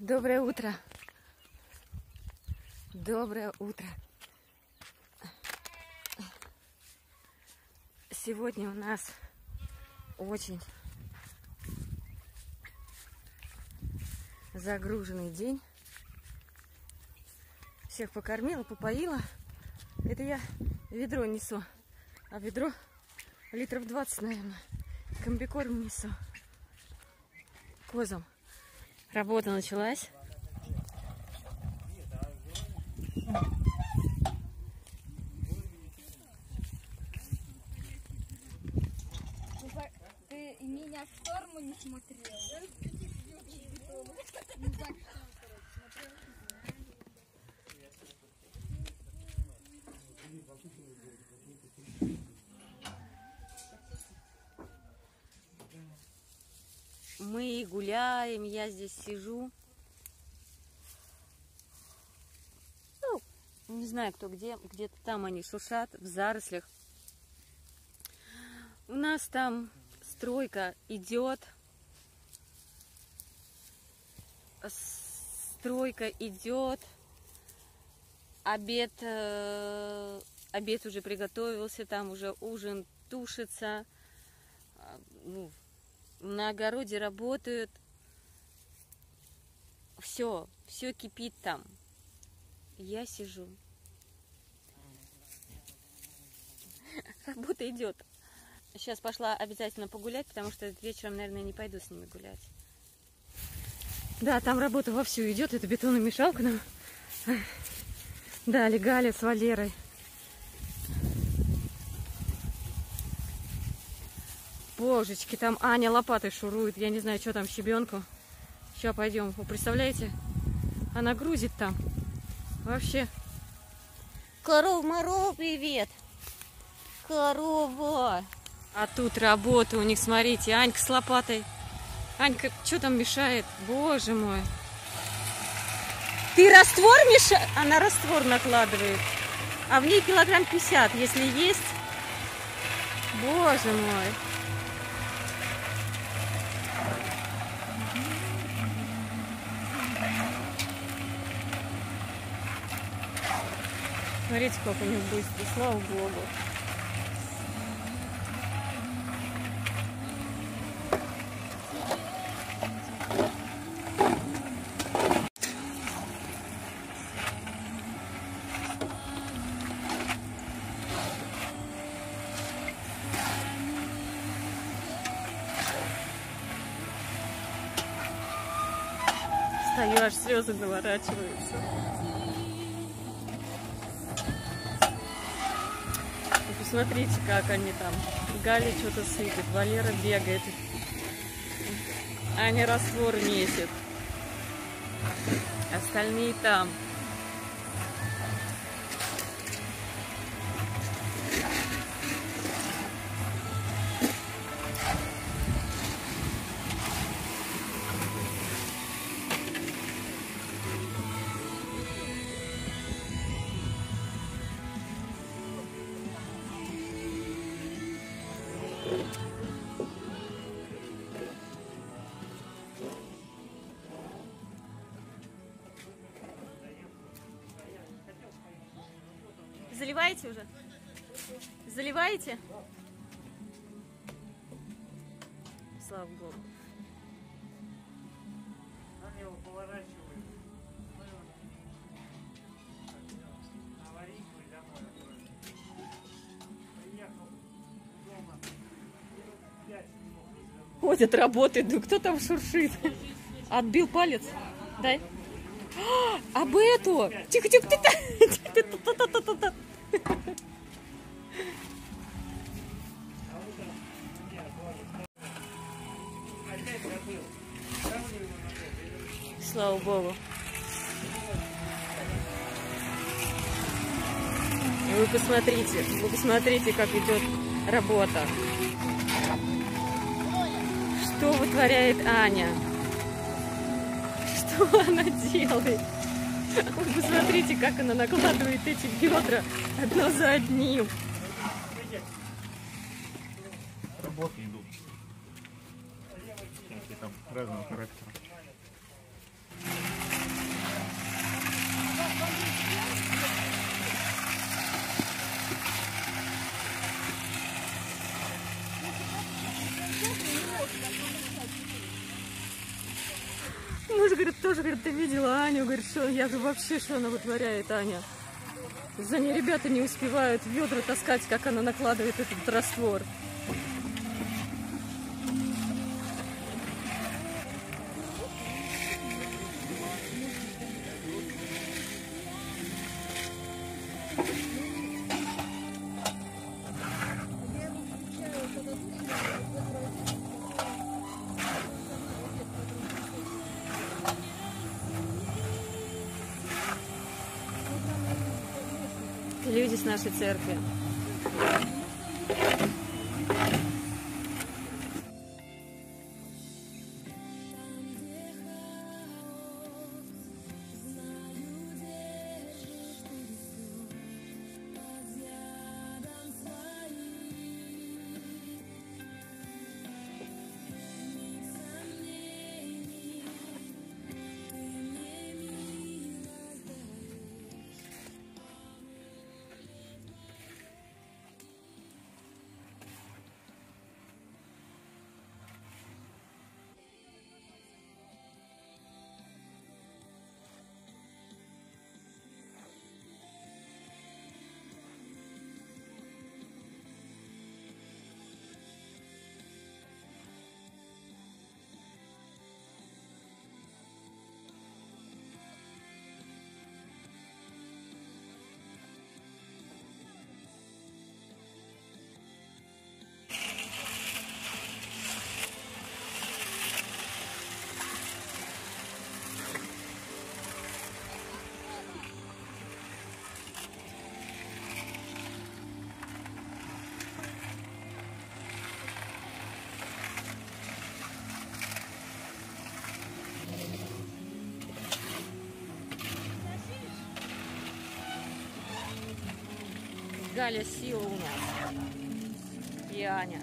Доброе утро. Доброе утро. Сегодня у нас очень загруженный день. Всех покормила, попоила. Это я ведро несу. А ведро литров 20, наверное. Комбикорм несу. Козам. Работа началась. Ты меня в сторону не смотрел. Мы гуляем, я здесь сижу. Ну, не знаю, кто где. Где-то там они шушат, в зарослях. У нас там стройка идет. Стройка идет. Обед, э, обед уже приготовился, там уже ужин тушится. А, ну, на огороде работают. Все, все кипит там. Я сижу. Работа идет. Сейчас пошла обязательно погулять, потому что вечером, наверное, не пойду с ними гулять. Да, там работа вовсю идет. Это бетономешалка нам. Да, Галя с Валерой. Божечки, там Аня лопатой шурует. Я не знаю, что там щебенку. Сейчас пойдем. Вы представляете? Она грузит там. Вообще. Коров Моров, привет! Корова! А тут работа у них, смотрите, Анька с лопатой. Анька, что там мешает? Боже мой. Ты раствор мешаешь? Она раствор накладывает. А в ней килограмм 50, если есть. Боже мой. Смотрите, как у них быстро, слава богу. Стою, аж слезы наворачиваются. Вы посмотрите, как они там. Галя что-то сыпет, Валера бегает. Аня раствор месит. Остальные там. Заливаете уже? Заливаете? Слава Богу. Они его поворачивают. Аварийку и домой. Приехал дома. Пять. Ходят, работает. Ну кто там шуршит? Отбил палец? Дай. А, об эту! Тихо, Слава Богу. И Вы посмотрите, вы посмотрите, как идет работа. Что вытворяет Аня? Что она делает? Вы посмотрите, как она накладывает эти бедра одно за одним. Работы идут. Всякие там разного характера. Говорит, тоже, говорит, ты видела Аню, говорит, что я говорю, вообще, что она вытворяет, Аня. За ней ребята не успевают ведра таскать, как она накладывает этот раствор. Люди с нашей церкви. Галя сила у нас. И Аня.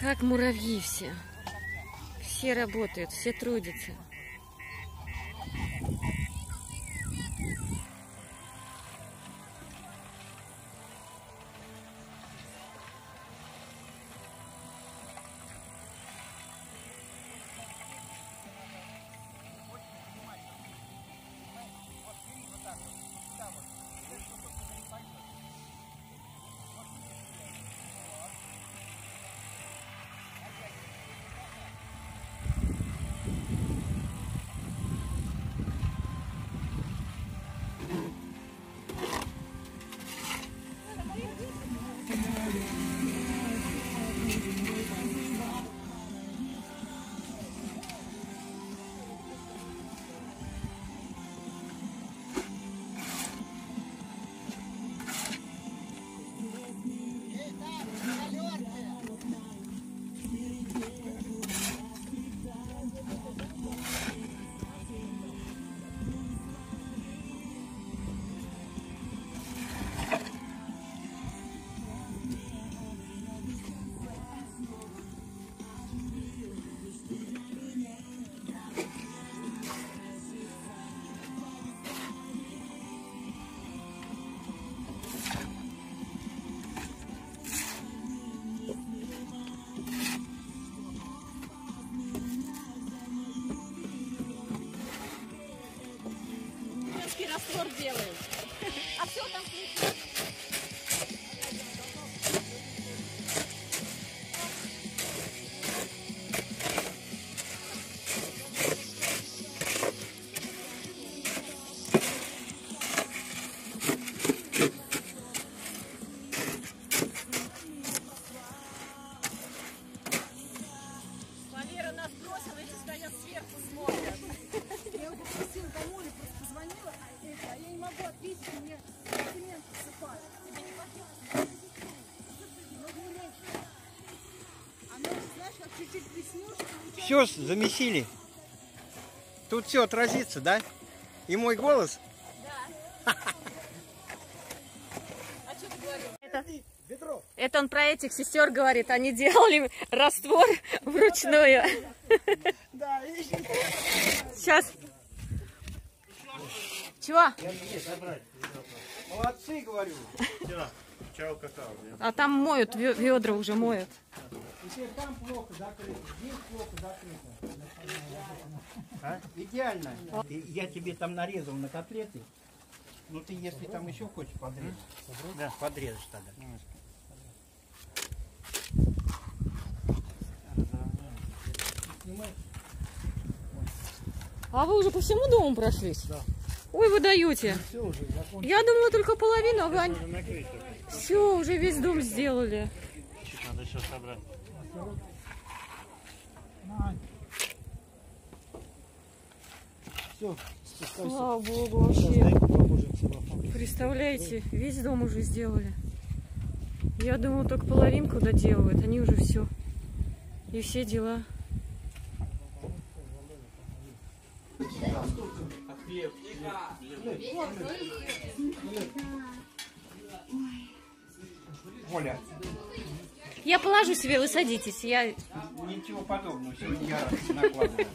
Как муравьи все. Все работают, все трудятся. Раствор делают. Все замесили. Тут все отразится, да? И мой голос? А что ты говорил? Это, это он про этих сестер говорит. Они делали раствор вручную. Сейчас. Чего? Молодцы, говорю. Чао, какао. А там моют, ве- ведра уже моют. Теперь там плохо закрыто, здесь плохо закрыто. А? Идеально. И Я тебе там нарезал на котлеты. Ну ты, если там еще хочешь подрезать, да, подрежешь тогда. А вы уже по всему дому прошлись? Ой, вы даете. Я думала только половину, а вы. Все, уже весь дом сделали. Чуть надо еще собрать. Все, Слава богу, вообще. Представляете, весь дом уже сделали. Я думала, только половинку доделывают, они уже все. И все дела. Оля, Я положу себе, вы садитесь. Я... ничего подобного, сегодня я накладываю.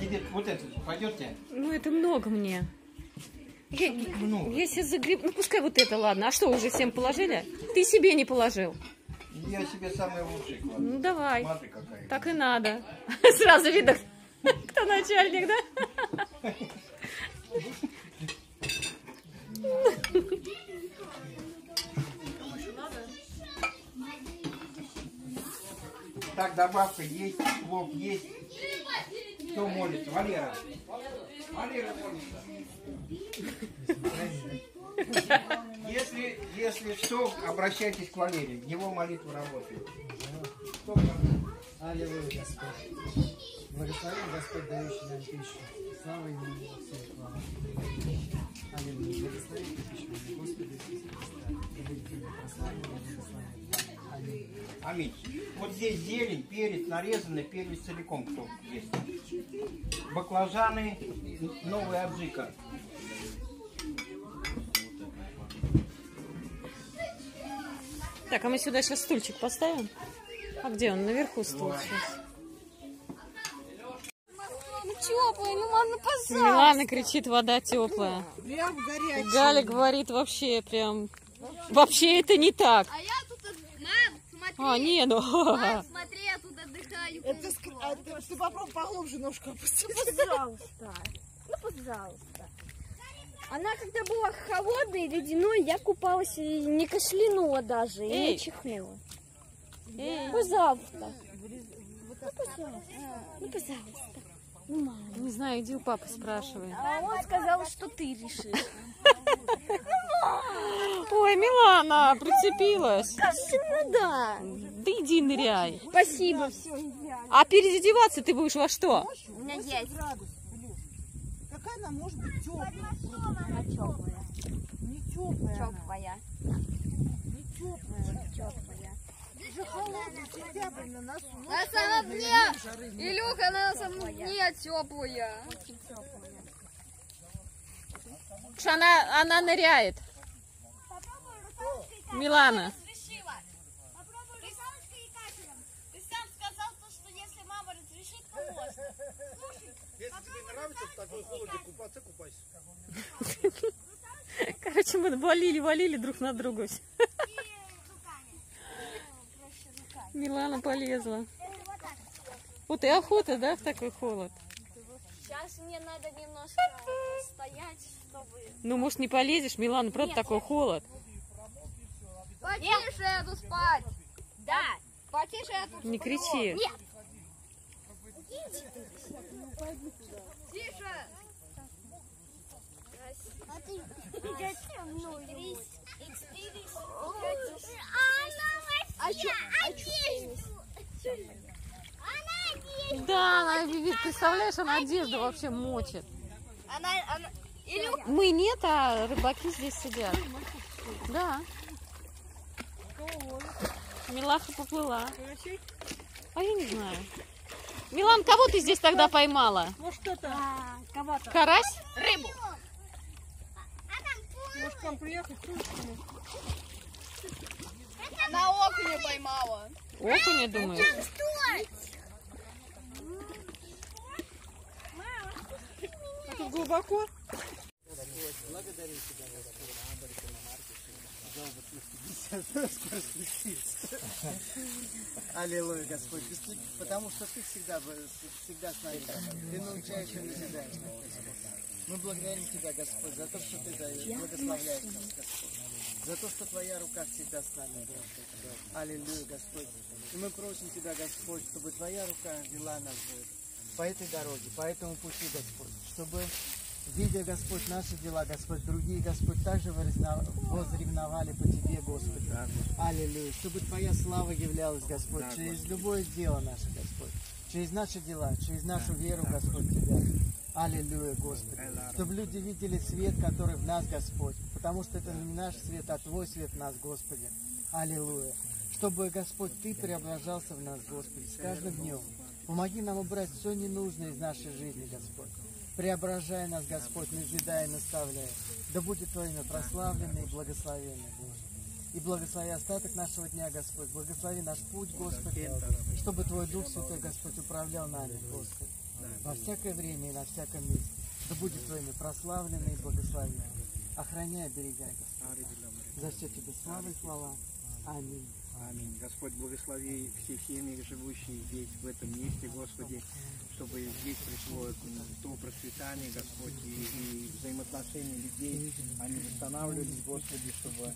Тебе вот это пойдет тебе? Ну, это много мне. Я- много? Если загреб... Ну, пускай вот это, ладно. А что, уже всем положили? Ты себе не положил. Я себе самый лучший кладу. Ну, давай. Так и надо. Сразу видно, кто начальник, да? Так, добавка есть, плов есть. Кто молится? Валера. Валера молится. Если, если что, обращайтесь к Валерию. Его молитва работает. Аллилуйя, Господь. Благословен Господь, дающий нам пищу. Слава ему во всем слава. Аллилуйя. Благословен Ты пищу, Господи Иисусе Христа. И будет Тебя прославлен и благословен. Аминь. Аминь. Вот здесь зелень, перец нарезанный, перец целиком кто есть. Баклажаны, новая аджика. Так, а мы сюда сейчас стульчик поставим. А где он? Наверху стул сейчас. Ну теплый, ну ладно, пожалуйста. Милана кричит, вода теплая. Прям горячий. Галя говорит вообще прям... Вообще это не так. А я тут... от- Мам, смотри. А, не, ну... Мам, смотри, я тут отдыхаю. Это ск- а ты, ты попробуй поглубже ножку опустить. Пожалуйста. Ну, пожалуйста. Она когда была холодной, ледяной, я купалась и не кашлянула даже, и Эй. не чихнула. Эй, Пожалуйста. Ну, пожалуйста. Ну, пожалуйста. Ну, мама. не знаю, иди у папы спрашивай. А он сказал, что ты решишь. Ой, Милана, прицепилась. Ну да. Да иди ныряй. Спасибо. А переодеваться ты будешь во что? У меня есть. Какая она может быть теплая? Она теплая. Не теплая. Теплая. Не теплая. Теплая. Уже холодный сентябрь на носу. На самом деле, Илюха, на самом деле теплая. Что она, она ныряет. Милана. разрешила. Попробуй русалочкой и катером. Ты сам сказал, то, что если мама разрешит, то можно. Если тебе нравится в такой холоде купаться, купайся. Короче, мы валили, валили друг на друга. Милана полезла. Вот и охота, да, в такой холод? Сейчас мне надо немножко стоять, чтобы... Ну, может, не полезешь, Милана, правда такой холод. Потише я тут спать. Да. Потише я тут Не кричи. Нет. Тише. А что? А Да, она, видит, представляешь, она одежду вообще мочит. Она, она... Мы нет, а рыбаки здесь сидят. Да. Милаха поплыла. А я не знаю. Милан, кого ты здесь тогда поймала? Может это, кого-то. Карась? Рыбу. может к нам приехать? На окуня поймала. Окуня, думаешь? А тут глубоко? Аллилуйя, Господь. Ты- Потому что Ты всегда, бы- всегда с нами. Ты научаешь и назидаешь. Мы благодарим Тебя, Господь, за то, что Ты даешь, благословляешь нас, Господь. За то, что Твоя рука всегда с нами, Господь. Аллилуйя, Господь. И мы просим Тебя, Господь, чтобы Твоя рука вела нас по этой дороге, по этому пути, Господь. Чтобы, видя, Господь, наши дела, Господь, другие, Господь, также возревновали по Тебе, Господь. Аллилуйя. Чтобы Твоя слава являлась, Господь, через любое дело наше, Господь. Через наши дела, через нашу веру, Господь, в Тебя. Аллилуйя, Господи. Чтобы люди видели свет, который в нас, Господь. Потому что это не наш свет, а Твой свет в нас, Господи. Аллилуйя. Чтобы, Господь, Ты преображался в нас, Господи, с каждым днем. Помоги нам убрать все ненужное из нашей жизни, Господь. Преображай нас, Господь, назидая и наставляя. Да будет Твое имя прославлено и благословенно, Боже. И благослови остаток нашего дня, Господь. Благослови наш путь, Господи, чтобы Твой Дух Святой, Господь, управлял нами, Господь. Во всякое время и на всяком месте. Да будет Твое имя прославлено и благословенно. Охраняй, оберегай, Господь. За все Тебе слава и хвала. Аминь. Аминь. Господь, благослови все семьи, живущие здесь, в этом месте, Господи, чтобы здесь пришло то процветание, Господь, и, и взаимоотношения людей, они восстанавливались, Господи, чтобы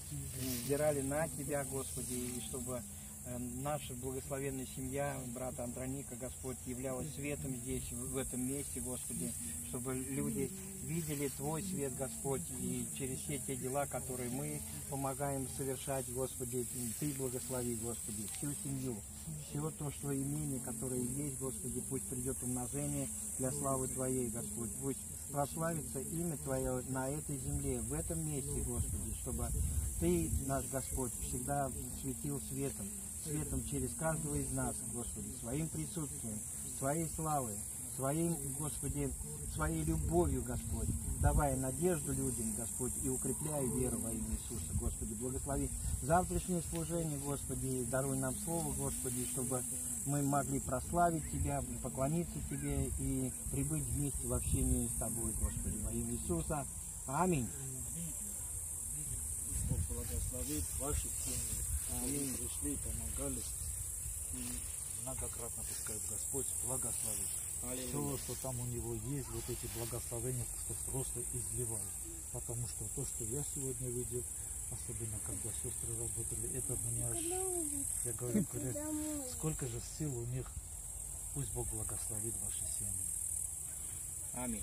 взирали на Тебя, Господи, и чтобы э, наша благословенная семья, брата Андроника, Господь, являлась светом здесь, в этом месте, Господи, чтобы люди видели Твой свет, Господь, и через все те дела, которые мы помогаем совершать, Господи, Ты благослови, Господи, всю семью, все то, что имение, которое есть, Господи, пусть придет умножение для славы Твоей, Господь, пусть прославится имя Твое на этой земле, в этом месте, Господи, чтобы Ты, наш Господь, всегда светил светом, светом через каждого из нас, Господи, своим присутствием, Своей славой, своим, Господи, своей любовью, Господь, давая надежду людям, Господь, и укрепляя веру во имя Иисуса, Господи, благослови завтрашнее служение, Господи, даруй нам слово, Господи, чтобы мы могли прославить Тебя, поклониться Тебе и прибыть вместе в общении с Тобой, Господи, во имя Иисуса. Аминь. Бог благословит ваши семьи. Вы пришли, помогали. И многократно пускай Господь благословит. Все, что там у него есть, вот эти благословения пускай просто изливает. Потому что то, что я сегодня видел, особенно когда сестры работали, это мне аж, я говорю, говорят, сколько же сил у них, пусть Бог благословит ваши семьи. Аминь.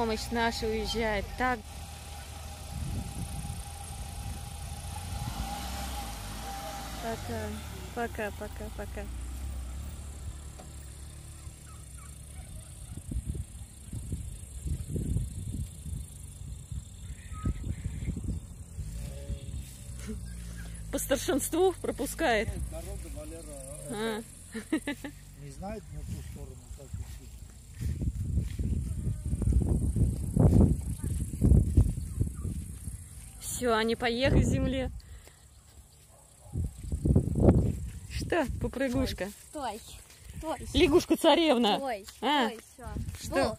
Помощь наша уезжает. Так. Пока. Пока, пока, пока. По старшинству пропускает. Дорога Валера А. не знает на ту сторону, как идти. Все, они поехали к земле. Что, попрыгушка? Стой. Стой. Лягушка царевна. Стой. А. Стой. Все. Что?